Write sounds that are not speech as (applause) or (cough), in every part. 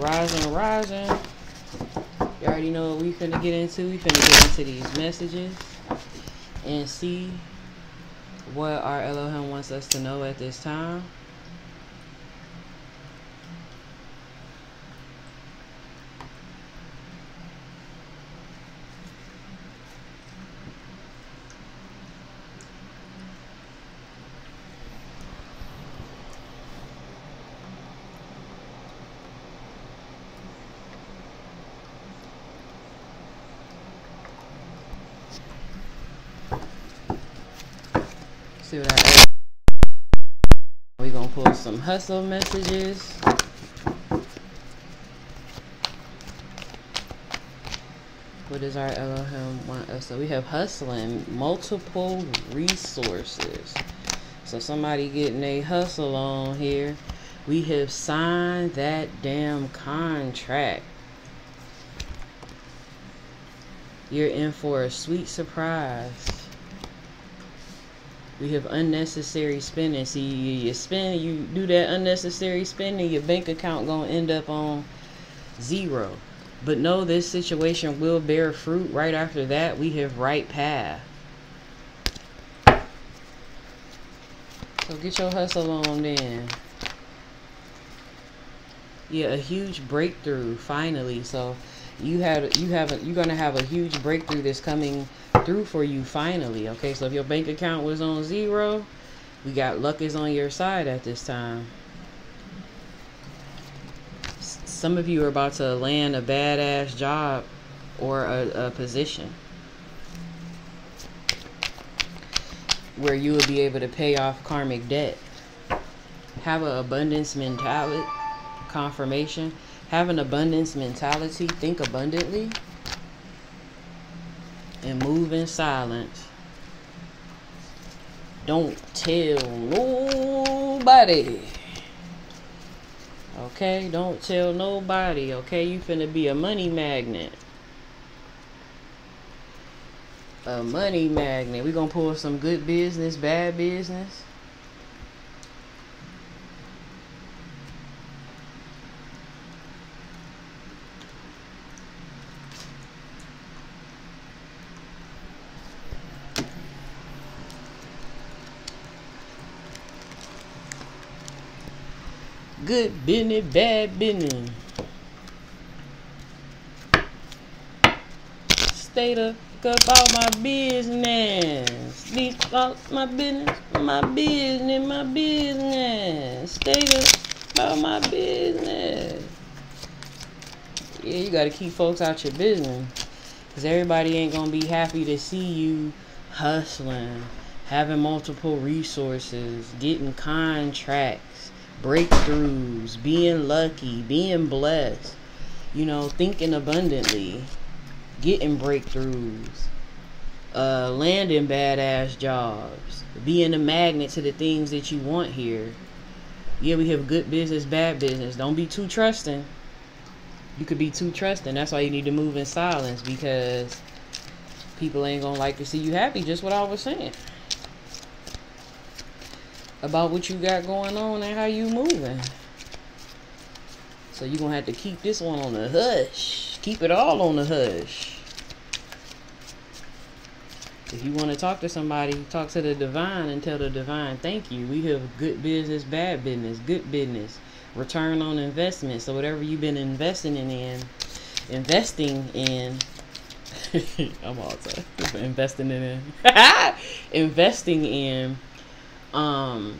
Rising, rising. You already know what we finna get into. We finna get into these messages and see what our Elohim wants us to know at this time. See what I we gonna pull some hustle messages. What does our Elohim want us? So we have hustling, multiple resources. So somebody getting a hustle on here. We have signed that damn contract. You're in for a sweet surprise. We have unnecessary spending. See, you, you spend, you do that unnecessary spending, your bank account gonna end up on zero. But no, this situation will bear fruit. Right after that, we have right path. So get your hustle on then. Yeah, a huge breakthrough finally. So you have you have a, you're gonna have a huge breakthrough that's coming through for you finally. Okay, so if your bank account was on zero, we got luck is on your side at this time. Some of you are about to land a badass job or a, a position where you will be able to pay off karmic debt. Have an abundance mentality, confirmation. Have an abundance mentality. Think abundantly and move in silence. Don't tell nobody. Okay? Don't tell nobody. Okay? You finna be a money magnet. A money magnet. we gonna pull some good business, bad business. Good business, bad business. Stay the fuck about my business. These about my business, my business, my business. Stay the about my business. Yeah, you gotta keep folks out your business. Cause everybody ain't gonna be happy to see you hustling, having multiple resources, getting contracts breakthroughs, being lucky, being blessed, you know, thinking abundantly, getting breakthroughs, uh, landing badass jobs, being a magnet to the things that you want here. Yeah, we have good business, bad business. Don't be too trusting. You could be too trusting. That's why you need to move in silence because people ain't gonna like to see you happy. Just what I was saying about what you got going on and how you moving. So you're going to have to keep this one on the hush. Keep it all on the hush. If you want to talk to somebody, talk to the divine and tell the divine, thank you. We have good business, bad business, good business, return on investment. So whatever you've been investing in, investing in, (laughs) I'm all time (laughs) investing in, (laughs) investing in um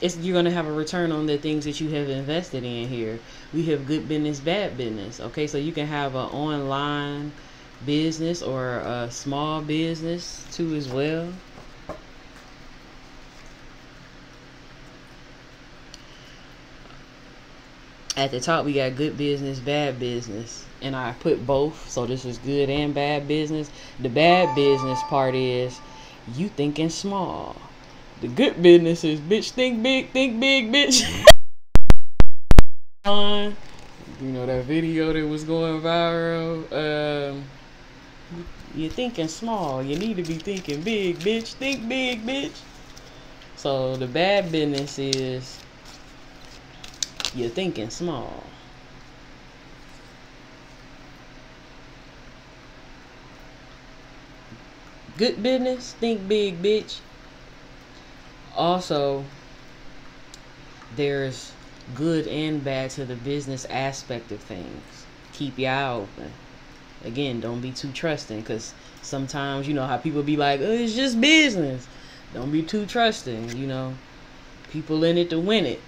it's you're gonna have a return on the things that you have invested in here. We have good business, bad business. Okay, so you can have an online business or a small business too as well. At the top we got good business, bad business. And I put both, so this is good and bad business. The bad business part is you thinking small the good business is bitch think big, think big, bitch. (laughs) you know that video that was going viral. Um, you're thinking small. You need to be thinking big, bitch. Think big, bitch. So the bad business is you're thinking small. Good business, think big, bitch. Also, there's good and bad to the business aspect of things. Keep your eye open. Again, don't be too trusting because sometimes you know how people be like, oh, it's just business. Don't be too trusting, you know. People in it to win it.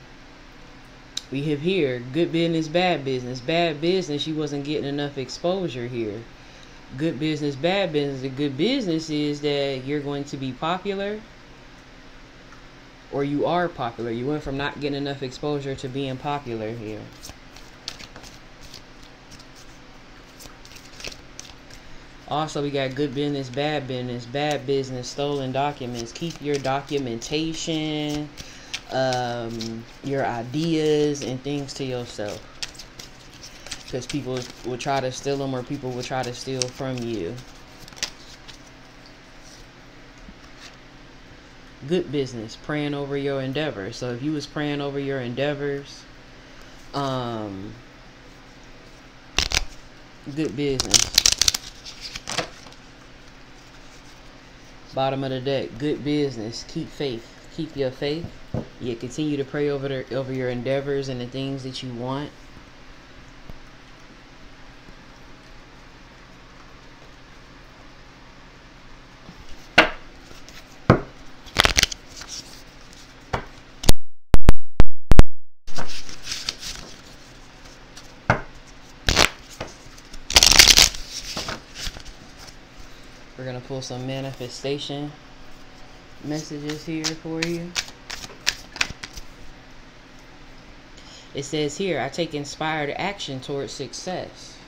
We have here good business, bad business. Bad business, you wasn't getting enough exposure here. Good business, bad business. The good business is that you're going to be popular or you are popular. You went from not getting enough exposure to being popular here. Also, we got good business, bad business, bad business, stolen documents. Keep your documentation, um, your ideas, and things to yourself. Because people will try to steal them or people will try to steal from you. Good business, praying over your endeavors. So if you was praying over your endeavors, um, good business. Bottom of the deck, good business. Keep faith. Keep your faith. You continue to pray over the, over your endeavors and the things that you want. Pull some manifestation messages here for you. It says here, I take inspired action towards success.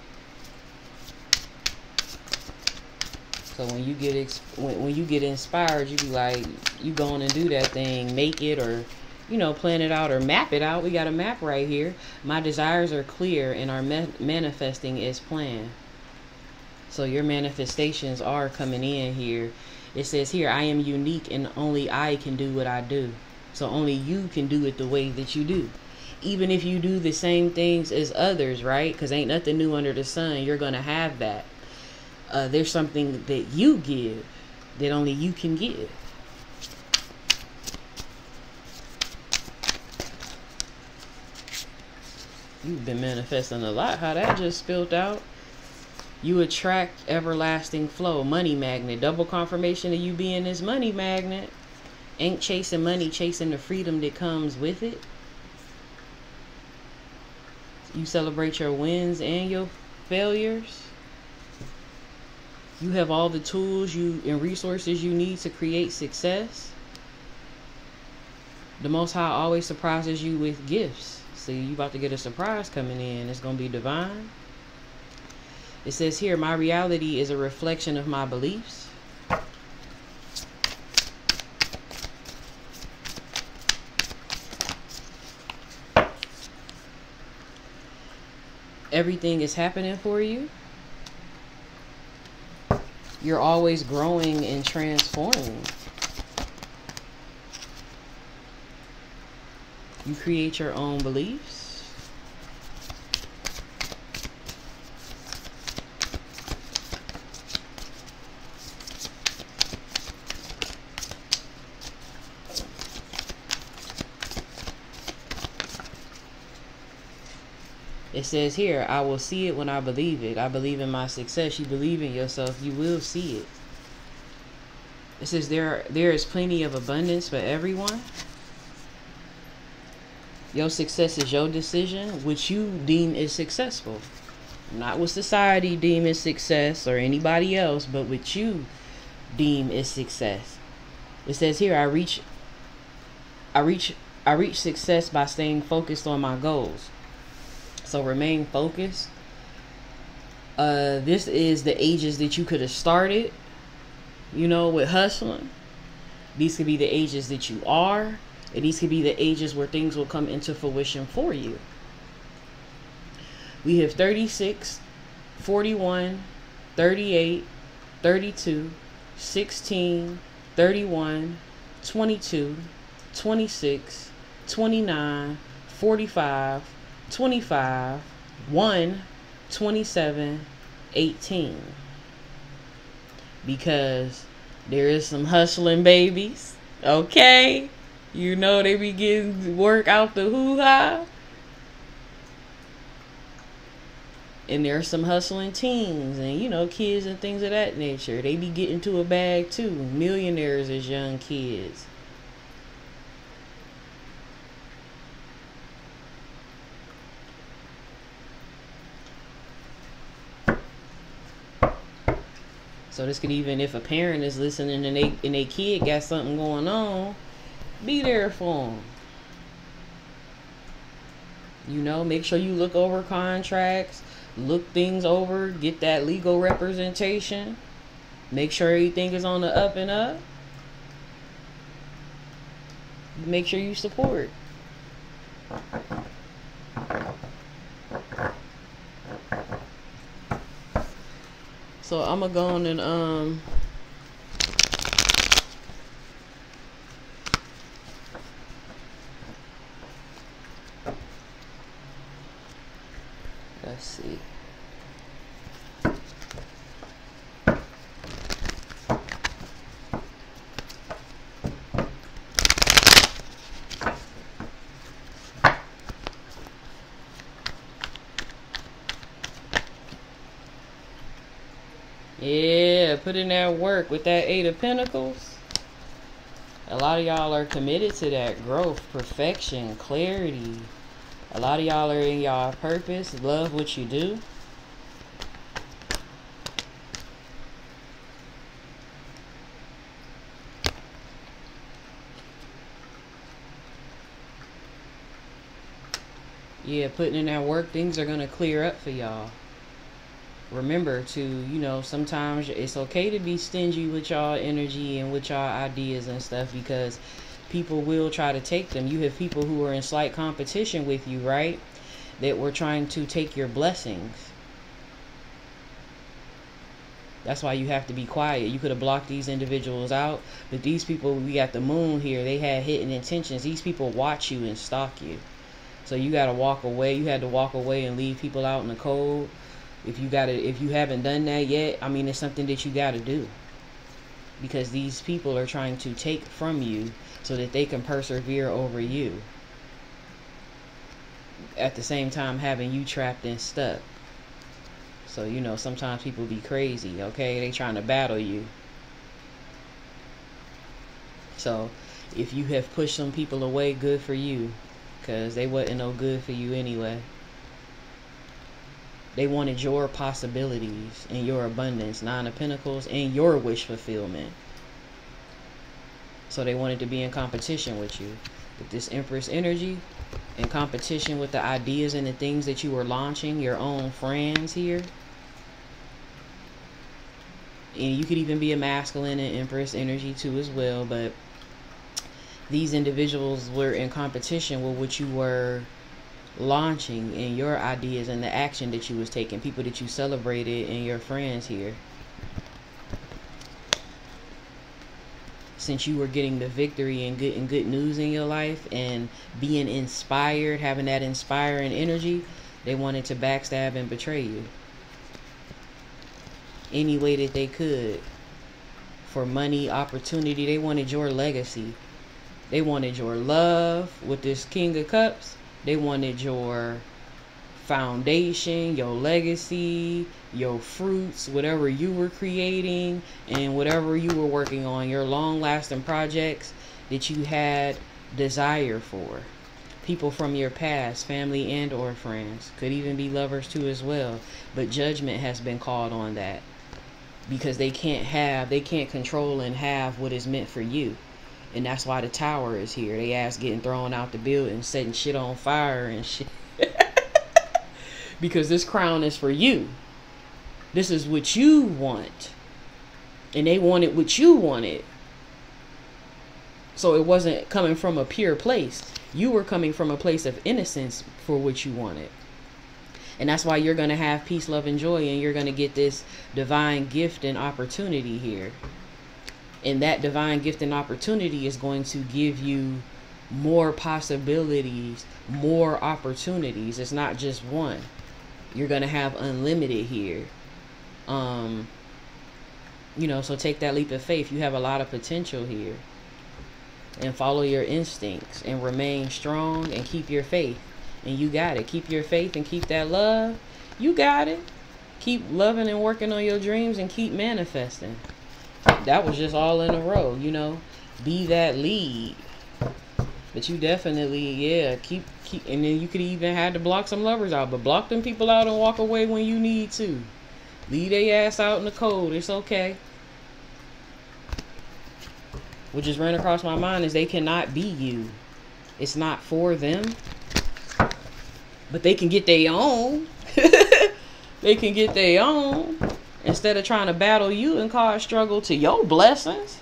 So when you get when, when you get inspired, you be like, you going and do that thing, make it or, you know, plan it out or map it out. We got a map right here. My desires are clear and are manifesting as planned. So your manifestations are coming in here. It says here, I am unique and only I can do what I do. So only you can do it the way that you do. Even if you do the same things as others, right? Because ain't nothing new under the sun. You're going to have that. Uh, there's something that you give that only you can give. You've been manifesting a lot. How that just spilled out. You attract everlasting flow. Money magnet. Double confirmation of you being this money magnet. Ain't chasing money, chasing the freedom that comes with it. You celebrate your wins and your failures. You have all the tools you and resources you need to create success. The Most High always surprises you with gifts. See, you about to get a surprise coming in. It's going to be divine. It says here, my reality is a reflection of my beliefs. Everything is happening for you. You're always growing and transforming. You create your own beliefs. It says here, I will see it when I believe it. I believe in my success. You believe in yourself, you will see it. It says there there is plenty of abundance for everyone. Your success is your decision, which you deem is successful. Not what society deem is success or anybody else, but what you deem is success. It says here, I reach I reach I reach success by staying focused on my goals. So remain focused. Uh, this is the ages that you could have started, you know, with hustling. These could be the ages that you are, and these could be the ages where things will come into fruition for you. We have 36, 41, 38, 32, 16, 31, 22, 26, 29, 45, 25, 1, 27, 18. Because There is some hustling babies. Okay. You know they be getting work out the hoo ha. And there are some hustling teens and you know kids and things of that nature. They be getting to a bag too. Millionaires as young kids. So this could even if a parent is listening and they and they kid got something going on, be there for them. You know, make sure you look over contracts, look things over, get that legal representation, make sure everything is on the up and up. Make sure you support. So I'm gonna go on and um let's see. Yeah, put in that work with that Eight of Pentacles. A lot of y'all are committed to that growth, perfection, clarity. A lot of y'all are in y'all purpose, love what you do. Yeah, putting in that work, things are going to clear up for y'all remember to you know sometimes it's okay to be stingy with y'all energy and with y'all ideas and stuff because people will try to take them. You have people who are in slight competition with you right that were trying to take your blessings. That's why you have to be quiet. You could have blocked these individuals out but these people we got the moon here. They had hidden intentions. These people watch you and stalk you. So you got to walk away. You had to walk away and leave people out in the cold if you got to if you haven't done that yet i mean it's something that you got to do. Because these people are trying to take from you so that they can persevere over you. At the same time having you trapped and stuck. So you know sometimes people be crazy okay? They trying to battle you. So if you have pushed some people away good for you. Because they wasn't no good for you anyway they wanted your possibilities and your abundance, Nine of Pentacles, and your wish fulfillment. So they wanted to be in competition with you. With this Empress energy, in competition with the ideas and the things that you were launching, your own friends here. And you could even be a masculine and Empress energy too as well, but these individuals were in competition with what you were launching in your ideas and the action that you was taking people that you celebrated and your friends here. Since you were getting the victory and getting good news in your life and being inspired having that inspiring energy they wanted to backstab and betray you. Any way that they could. For money opportunity they wanted your legacy. They wanted your love with this king of cups they wanted your foundation, your legacy, your fruits, whatever you were creating, and whatever you were working on, your long lasting projects that you had desire for. People from your past, family and or friends, could even be lovers too as well. But judgment has been called on that because they can't have, they can't control and have what is meant for you and that's why the tower is here. They ass getting thrown out the building, setting shit on fire and shit. (laughs) because this crown is for you. This is what you want. And they wanted what you wanted. So it wasn't coming from a pure place. You were coming from a place of innocence for what you wanted. And that's why you're going to have peace, love, and joy, and you're going to get this divine gift and opportunity here and that divine gift and opportunity is going to give you more possibilities, more opportunities. It's not just one. You're going to have unlimited here. Um You know, so take that leap of faith. You have a lot of potential here. And follow your instincts and remain strong and keep your faith. And you got it. Keep your faith and keep that love. You got it. Keep loving and working on your dreams and keep manifesting. That was just all in a row, you know. Be that lead. But you definitely, yeah, keep keep and then you could even have to block some lovers out, but block them people out and walk away when you need to. Leave their ass out in the cold. It's okay. What just ran across my mind is they cannot be you. It's not for them. But they can get their own. (laughs) they can get their own. Instead of trying to battle you and cause struggle to your blessings.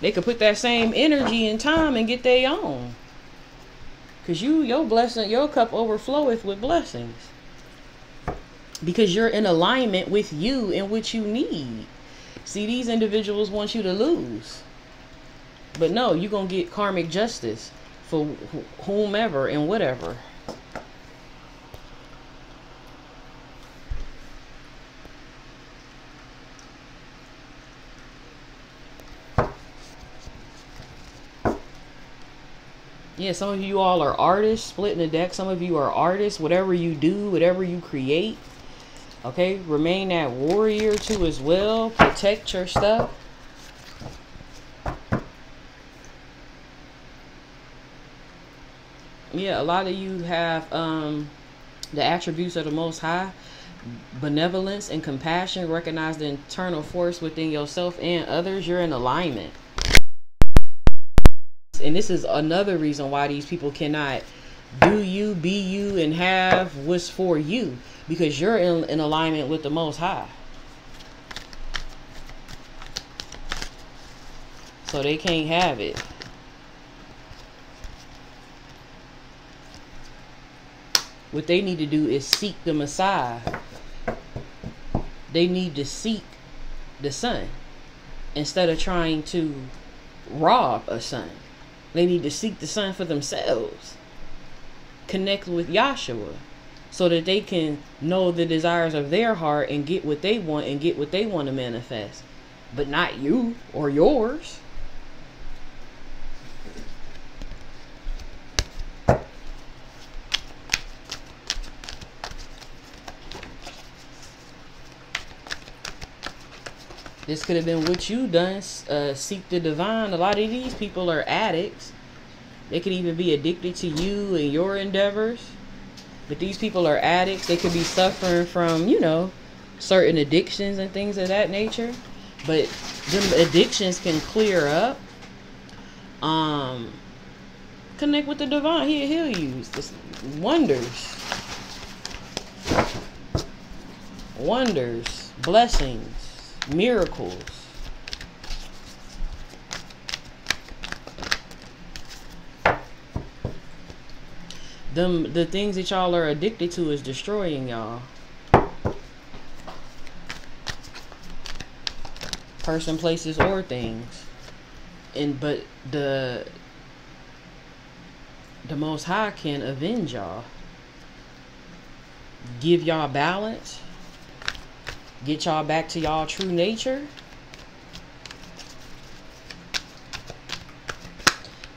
They could put that same energy and time and get their own. Cause you your blessing, your cup overfloweth with blessings because you're in alignment with you and what you need. See, these individuals want you to lose. But no, you're to get karmic justice for wh whomever and whatever. Yeah, some of you all are artists, splitting the deck. Some of you are artists. Whatever you do, whatever you create, Okay, remain that warrior too as well. Protect your stuff. Yeah, a lot of you have um, the attributes of the Most High. Benevolence and compassion. Recognize the internal force within yourself and others. You're in alignment. And this is another reason why these people cannot do you, be you, and have what's for you because you're in, in alignment with the Most High. So they can't have it. What they need to do is seek the Messiah. They need to seek the Son instead of trying to rob a son. They need to seek the Son for themselves. Connect with Yahshua so that they can know the desires of their heart and get what they want and get what they want to manifest, but not you or yours. This could have been what you done. Uh, seek the divine. A lot of these people are addicts. They could even be addicted to you and your endeavors. But these people are addicts. They could be suffering from, you know, certain addictions and things of that nature. But them addictions can clear up. Um, connect with the divine. He, he'll use this wonders. Wonders, blessings, miracles. them the things that y'all are addicted to is destroying y'all. Person, places, or things. And but the the most high can avenge y'all. Give y'all balance. Get y'all back to y'all true nature.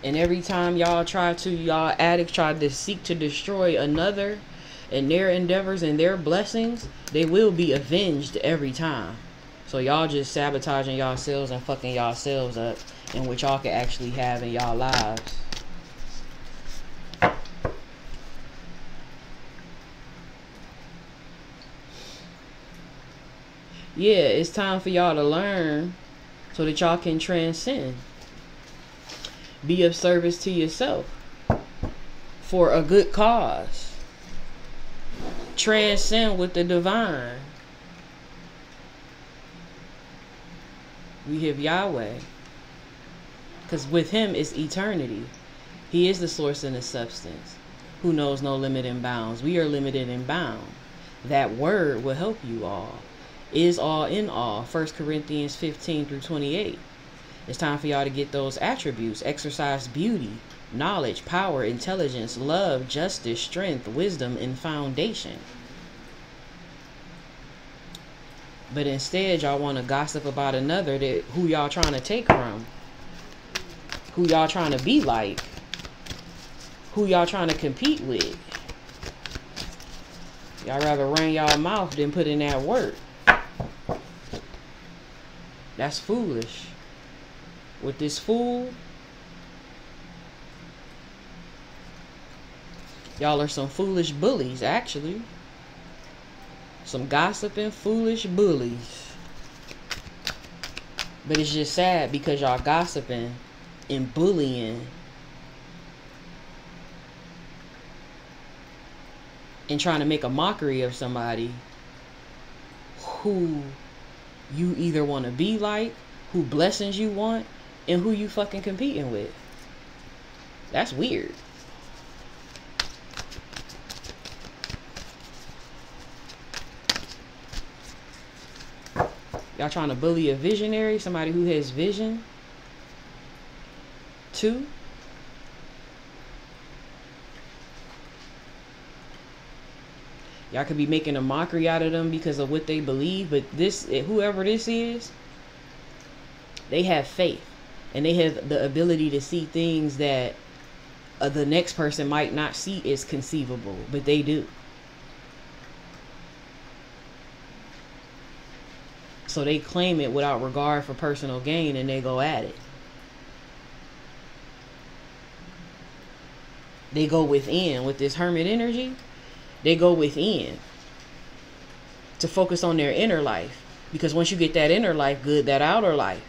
And every time y'all try to, y'all addicts try to seek to destroy another and their endeavors and their blessings, they will be avenged every time. So y'all just sabotaging yourselves and fucking yourselves up and what y'all can actually have in y'all lives. Yeah, it's time for y'all to learn so that y'all can transcend be of service to yourself for a good cause. Transcend with the divine. We have Yahweh. Because with him is eternity. He is the source and the substance. Who knows no limit and bounds. We are limited and bound. That word will help you all. Is all in all. 1 Corinthians 15 through 28. It's time for y'all to get those attributes. Exercise beauty, knowledge, power, intelligence, love, justice, strength, wisdom, and foundation. But instead, y'all want to gossip about another that who y'all trying to take from, who y'all trying to be like, who y'all trying to compete with. Y'all rather run y'all mouth than put in that work. That's foolish. With this fool, y'all are some foolish bullies, actually. Some gossiping, foolish bullies. But it's just sad because y'all gossiping and bullying and trying to make a mockery of somebody who you either want to be like, who blessings you want, and who you fucking competing with. That's weird. Y'all trying to bully a visionary, somebody who has vision. Two. Y'all could be making a mockery out of them because of what they believe, but this, whoever this is, they have faith and they have the ability to see things that uh, the next person might not see as conceivable, but they do. So they claim it without regard for personal gain and they go at it. They go within with this hermit energy. They go within to focus on their inner life. Because once you get that inner life good, that outer life,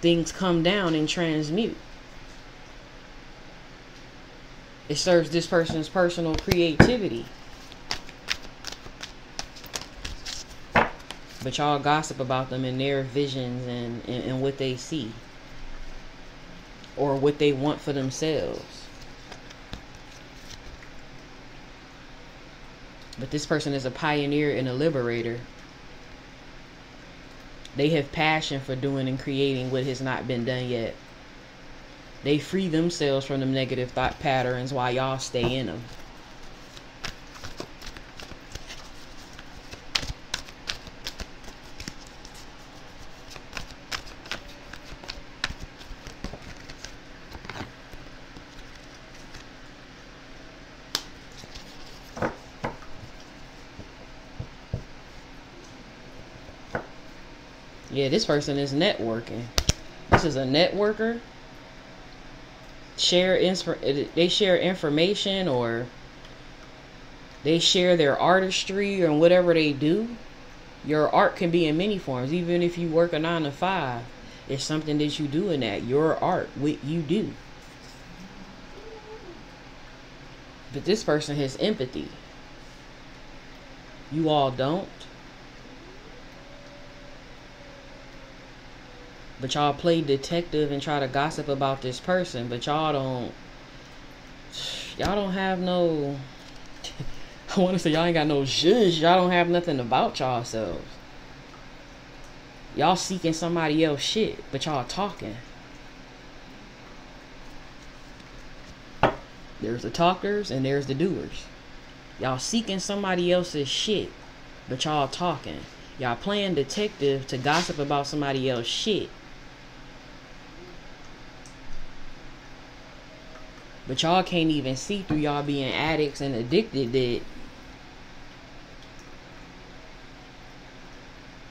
things come down and transmute. It serves this person's personal creativity. But y'all gossip about them and their visions and, and, and what they see. Or what they want for themselves. But this person is a pioneer and a liberator. They have passion for doing and creating what has not been done yet. They free themselves from the negative thought patterns while y'all stay in them. Yeah, this person is networking. This is a networker. Share they share information or they share their artistry or whatever they do. Your art can be in many forms, even if you work a nine to five. It's something that you do in that. Your art, what you do. But this person has empathy. You all don't. But y'all play detective and try to gossip about this person, but y'all don't y'all don't have no (laughs) I wanna say y'all ain't got no zhuzh. Y'all don't have nothing about y'all selves. Y'all seeking somebody else shit, but y'all talking. There's the talkers and there's the doers. Y'all seeking somebody else's shit, but y'all talking. Y'all playing detective to gossip about somebody else's shit, But y'all can't even see through y'all being addicts and addicted that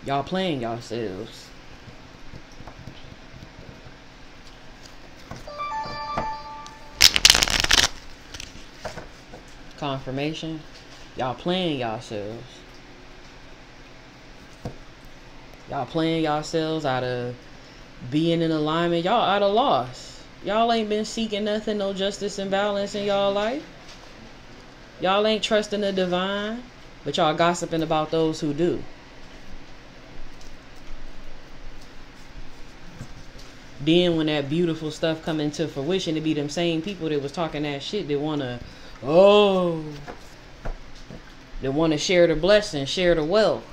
y'all playing yourselves. Confirmation. Y'all playing yourselves. Y'all playing yourselves out of being in alignment. Y'all out of loss. Y'all ain't been seeking nothing, no justice and balance in y'all life. Y'all ain't trusting the divine, but y'all gossiping about those who do. Then when that beautiful stuff come into fruition, it be them same people that was talking that shit that wanna, oh, they wanna share the blessing, share the wealth.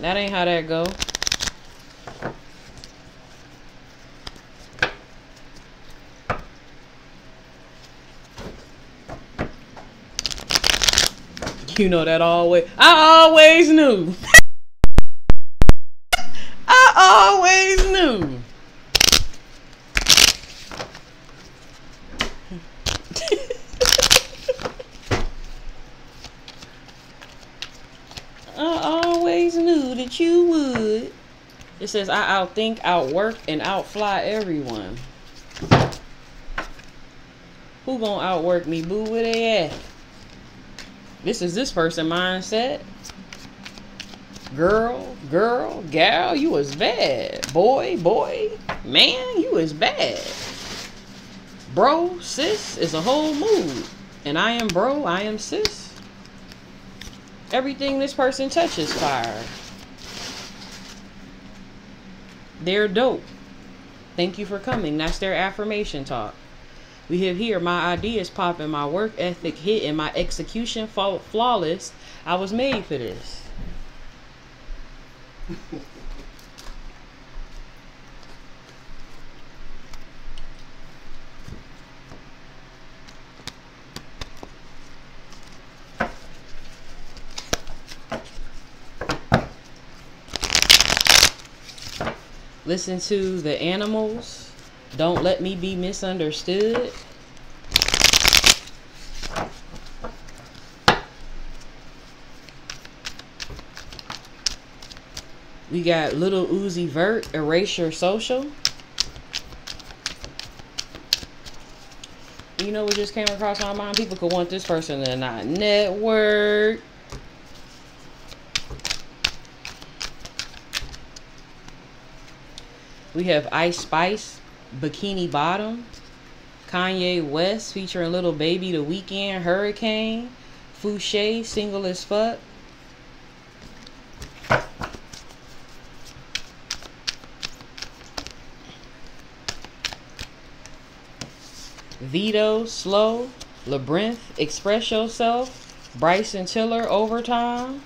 That ain't how that go. (laughs) You know that always. I always knew. (laughs) I always knew. (laughs) I always knew that you would. It says I outthink, outwork, and outfly everyone. Who gonna outwork me, boo? Where they at? This is this person mindset. Girl, girl, gal, you was bad. Boy, boy, man, you was bad. Bro, sis is a whole mood. And I am bro, I am sis. Everything this person touches fire. They're dope. Thank you for coming. That's their affirmation talk. We have here my ideas popping, my work ethic hitting, my execution flawless. I was made for this. Listen to the animals. Don't let me be misunderstood. We got Little Uzi Vert, Erase Your Social. You know what just came across my mind? People could want this person to not network. We have Ice Spice, Bikini Bottom, Kanye West featuring Little Baby The Weeknd, Hurricane, Fousheé, Single as Fuck. Vito, Slow, Labrinth, Express Yourself, Bryson Tiller, Overtime,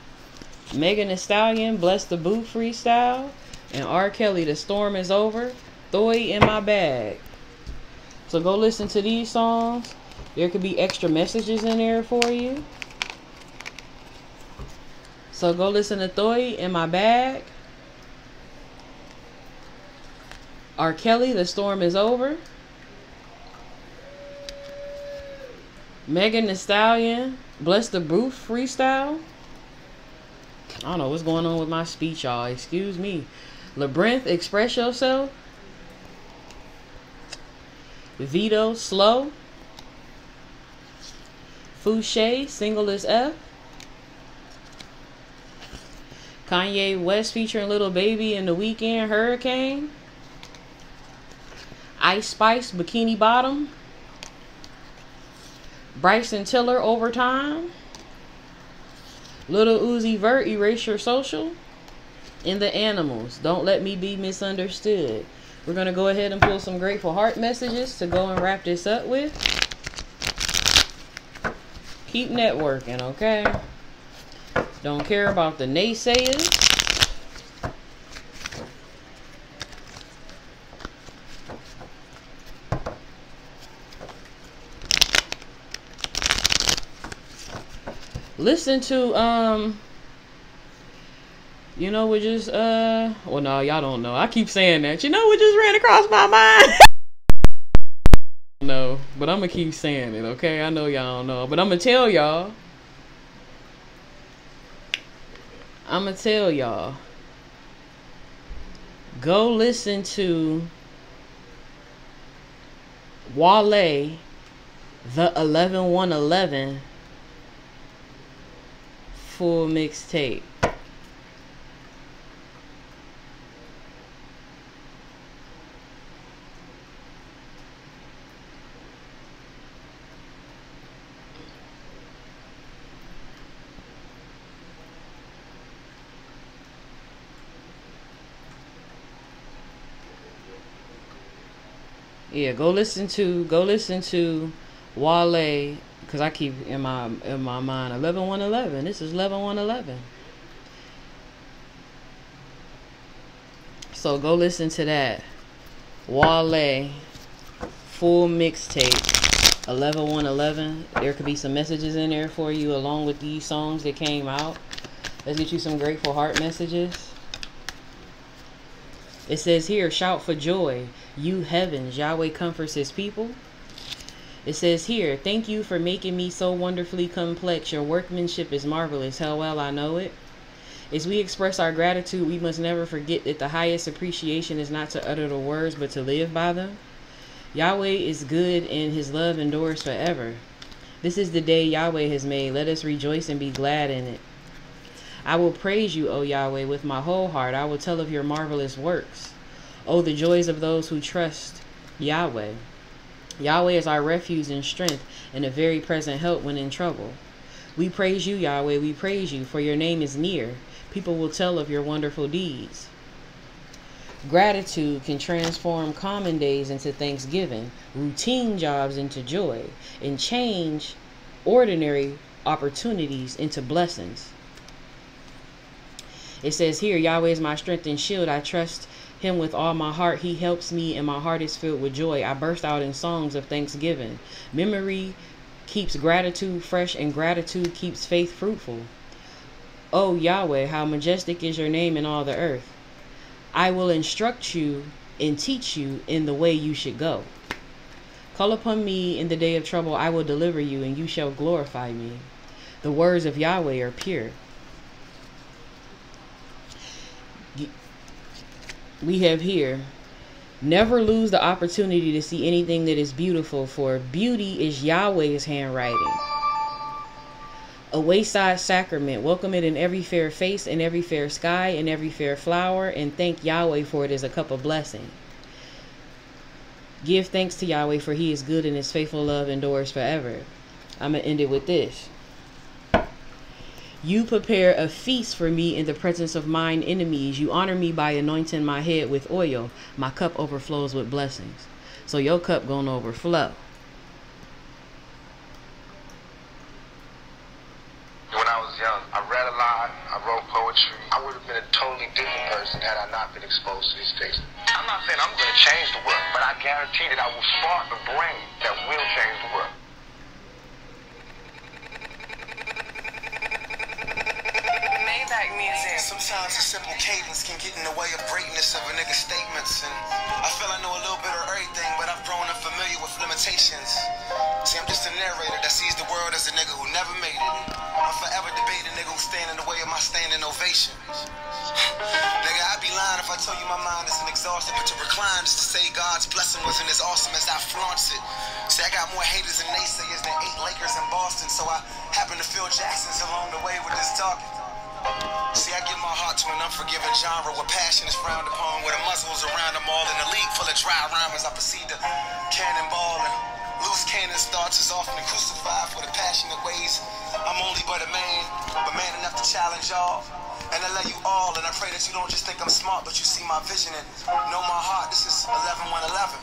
Megan Thee Stallion, Bless the Boot Freestyle, and R. Kelly, The Storm is Over, Thoy in My Bag. So go listen to these songs. There could be extra messages in there for you. So go listen to Thoy in My Bag. R. Kelly, The Storm is Over. Megan Thee Stallion, Bless the Boot Freestyle. I don't know what's going on with my speech, y'all. Excuse me. Labrinth, Express Yourself. Vito, Slow. Fousheé, Single as F. Kanye West featuring Little Baby in The Weeknd Hurricane. Ice Spice, Bikini Bottom. Bryson Tiller, Overtime. Little Uzi Vert, Erase Your Social in the animals. Don't let me be misunderstood. We're going to go ahead and pull some grateful heart messages to go and wrap this up with. Keep networking, okay? Don't care about the naysayers. Listen to um you know we just uh well no y'all don't know. I keep saying that. You know we just ran across my mind? (laughs) no, but I'm gonna keep saying it, okay? I know y'all don't know, but I'm gonna tell y'all. I'm gonna tell y'all. Go listen to Wale, the 11111 full mixtape. Yeah, go listen to go listen to Wale because I keep in my in my mind 11 1 11. This is 11 1 11. So go listen to that. Wale full mixtape. a level 111. There could be some messages in there for you along with these songs that came out. Let's get you some grateful heart messages. It says here, shout for joy, you heavens, Yahweh comforts his people. It says here, thank you for making me so wonderfully complex. Your workmanship is marvelous. How well I know it. As we express our gratitude, we must never forget that the highest appreciation is not to utter the words, but to live by them. Yahweh is good and his love endures forever. This is the day Yahweh has made. Let us rejoice and be glad in it. I will praise you, O Yahweh, with my whole heart. I will tell of your marvelous works. O the joys of those who trust Yahweh. Yahweh is our refuge and strength and a very present help when in trouble. We praise you, Yahweh. We praise you, for your name is near. People will tell of your wonderful deeds. Gratitude can transform common days into thanksgiving, routine jobs into joy, and change ordinary opportunities into blessings. It says here, Yahweh is my strength and shield. I trust him with all my heart. He helps me, and my heart is filled with joy. I burst out in songs of thanksgiving. Memory keeps gratitude fresh, and gratitude keeps faith fruitful. O Yahweh, how majestic is your name in all the earth. I will instruct you and teach you in the way you should go. Call upon me in the day of trouble, I will deliver you, and you shall glorify me. The words of Yahweh are pure. We have here never lose the opportunity to see anything that is beautiful, for beauty is Yahweh's handwriting. A wayside sacrament, welcome it in every fair face, in every fair sky, in every fair flower, and thank Yahweh for it as a cup of blessing. Give thanks to Yahweh, for he is good and his faithful love endures forever. I'm going to end it with this. You prepare a feast for me in the presence of mine enemies. You honor me by anointing my head with oil. My cup overflows with blessings. So your cup gonna overflow. When I was young, I read a lot. I wrote poetry. I would have been a totally different person had I not been exposed to these things. I'm not saying I'm going to change the world, but I guarantee that I will spark the brain that will change the world. Sometimes a simple cadence can get in the way of greatness of a nigga's statements. And I feel I know a little bit of everything, but I've grown unfamiliar with limitations. See, I'm just a narrator that sees the world as a nigga who never made it. I'm forever debating nigga who stand in the way of my standing ovation. (laughs) nigga, I'd be lying if I told you my mind isn't exhausted, but to recline is to say God's blessing wasn't as awesome as I flaunt it. See, I got more haters and naysayers than eight Lakers in Boston, so I happen to feel Jackson's along the way with this talking. See, I give my heart to an unforgiving genre where passion is frowned upon, where the muscles around them all in a league full of dry rhymers. I proceed to cannonball and loose cannon starts is often crucified for the passionate ways. I'm only but a man, but man enough to challenge y'all. And I love you all, and I pray that you don't just think I'm smart, but you see my vision and know my heart. This is 11 1 11.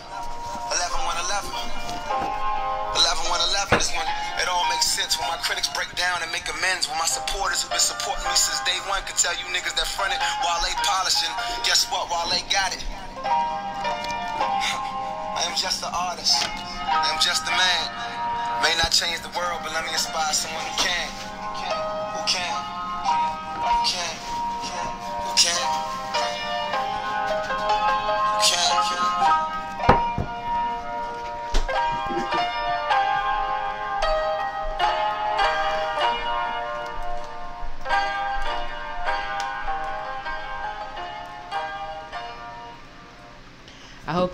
11 1 11. 11 111 is when it all makes sense. When my critics break down and make amends. When my supporters who've been supporting me since day one could tell you niggas that fronted while they polishing. Guess what? While they got it. (laughs) I am just an artist. I am just a man. May not change the world, but let me inspire someone who can. Who can? Who can?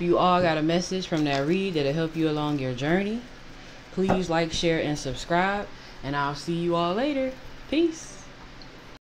Hope you all got a message from that read that'll help you along your journey. Please like, share, and subscribe. And I'll see you all later. Peace.